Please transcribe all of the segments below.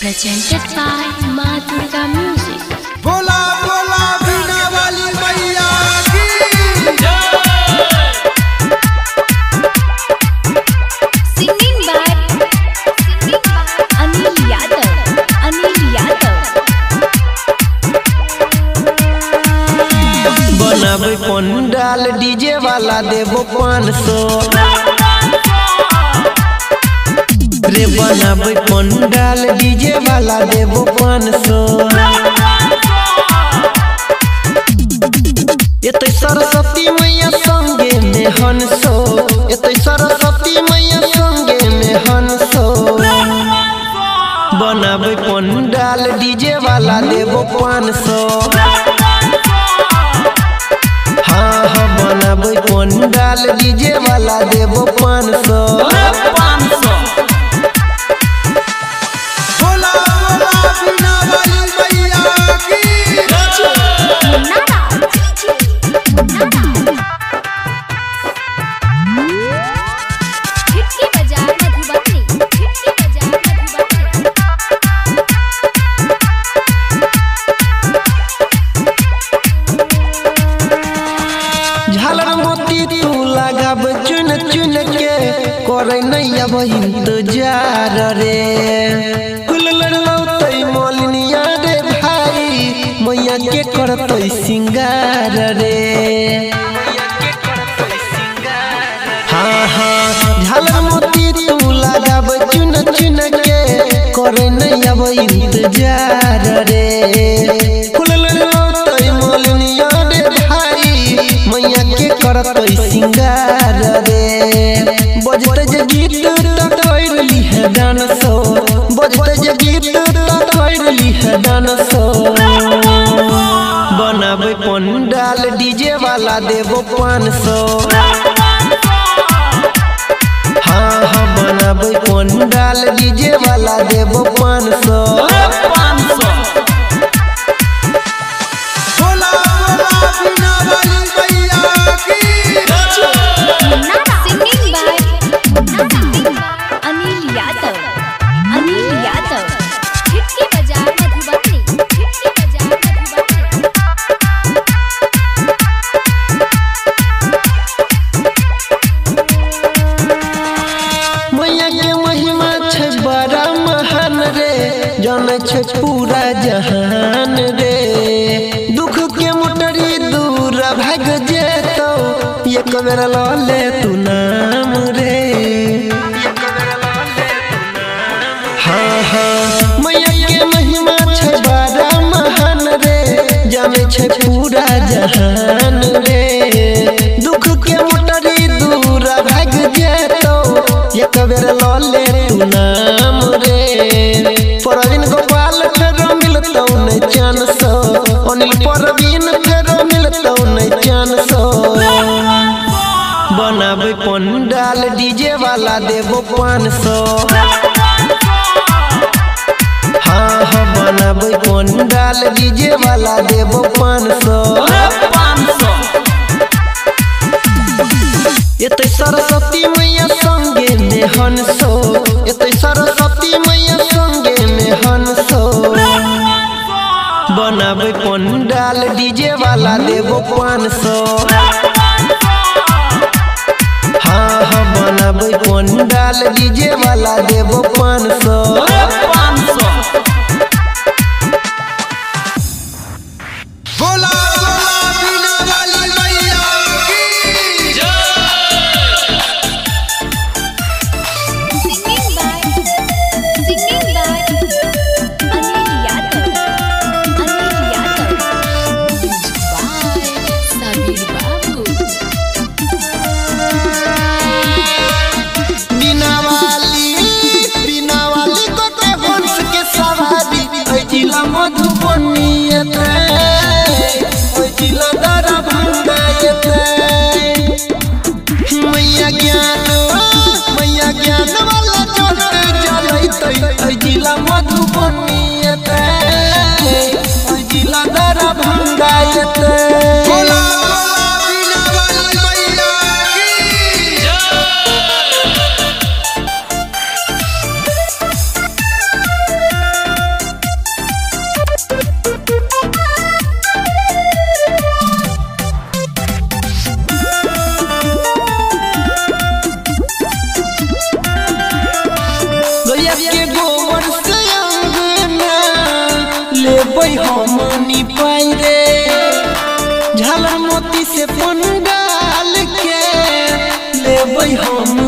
presented by Ma Durga Music. बोला बोला बीना वाली मैया की Singing by singing by Anil Yadav. Anil Yadav. बनाबे पंडाल डीजे वाला देबो पाँच सौ रे बनाबे पंडाल डीजे वाला देबो पाँच सौ। एते सरस्वती मैया संगे में हंसो एते सरस्वती मैया संगे में हंसो बनाबे पंडाल डीजे वाला देबो पाँच सौ। हाँ हाँ बनाबे पंडाल डीजे वाला देबो पाँच सौ। इंतज़ार रे फुलल लौतै मोलनिया रे भाई मैया के करतै सिंगार रे हाँ हाँ झालर मोती तू लगाब चुन चुन के करे नहीं अब इंतज़ार रे फुलल लौतै मोलनिया रे भाई मैया के करतै सिंगार कैरली सो। बनाबे पंडाल डीजे वाला देवो पाँच सौ। हाँ हाँ पंडाल डीजे वाला देव पाँच सौ। एक बेर ल तू नाम रे। हाँ हाँ। मैया के महिमा छै बड़ा महान रे। छै पूरा जहान रे। दुख के मोटरी दूर भाग जेतो एक बेर ल ले तू नाम देबो पाँच सौ। हाँ हाँ बनाबे पंडाल डीजे वाला देबो पाँच सौ। एते सरस्वती मैया संगे में हंसो एते सरस्वती मैया संगे में हंसो बनाबे पंडाल डीजे वाला देबो पाँच सौ। बनाबे पंडाल डीजे वाला देबो पाँच सौ। दरा भंगायते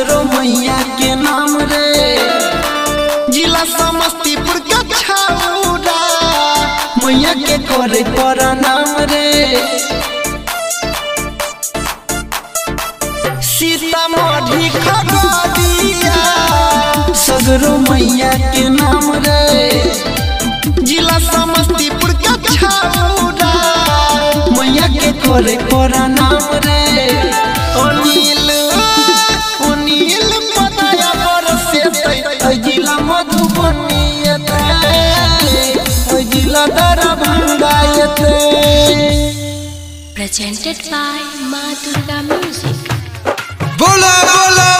सगरो मैया के नाम रे। जिला समस्तीपुर के छाउरा मैया के करे प्रणाम रे। सीतामढ़ी खगड़िया। सगरो मैया के नाम रे। Presented by Ma Durga Music. Bola, बोला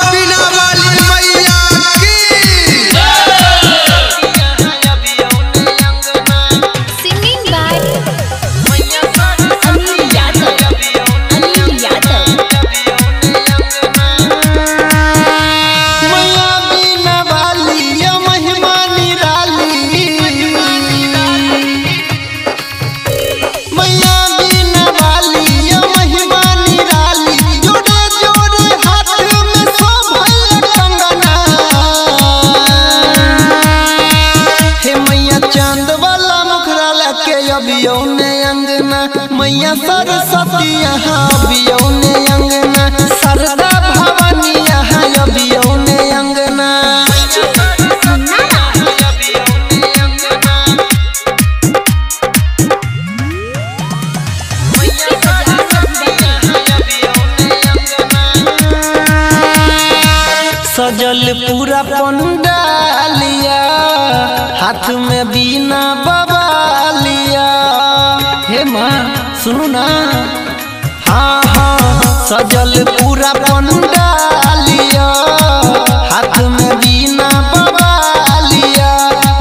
मैया सरस्वती यहाँ हाँ हाँ सजल पूरा पंडालिया हाथ में बीना बबालिया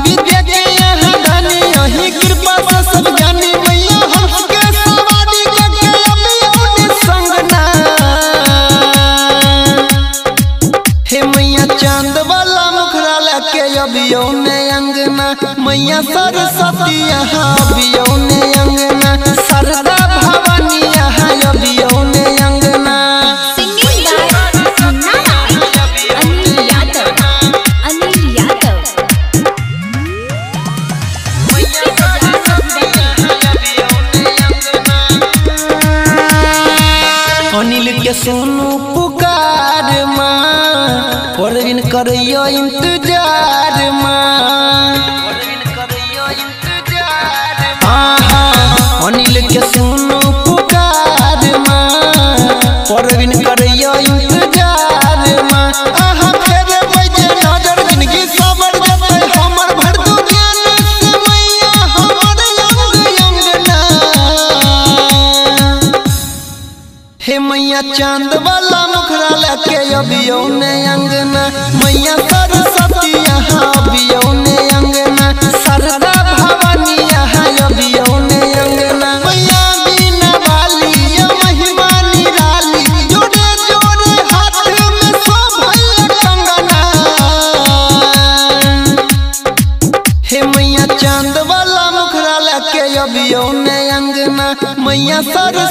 विद्या के यहाँ धनी, यही कृपा जानी मैया हंस के अबियौनी संगना हे मैया चाँद वाला मुखरा लेके अबियो ने अंगना, मैया सरस्वती यहाँ अबियो के सोनू पुकार इंतज़ार आहा बजे नज़र सबर जतै हमर भर से मैया हमर हे मैया, चाँद वाला मुखरा लेके ने अंगना। मैया सरस्वती यहाँ अबियो। अबियो ने